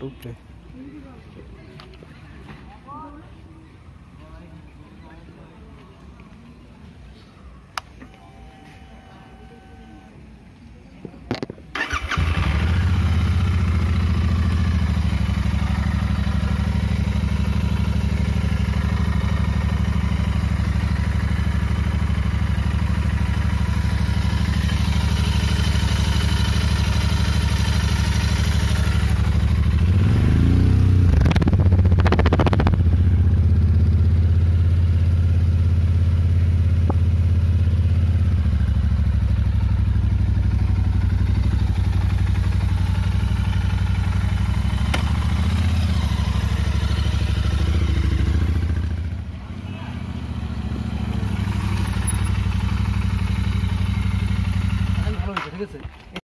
टूप पे what is it?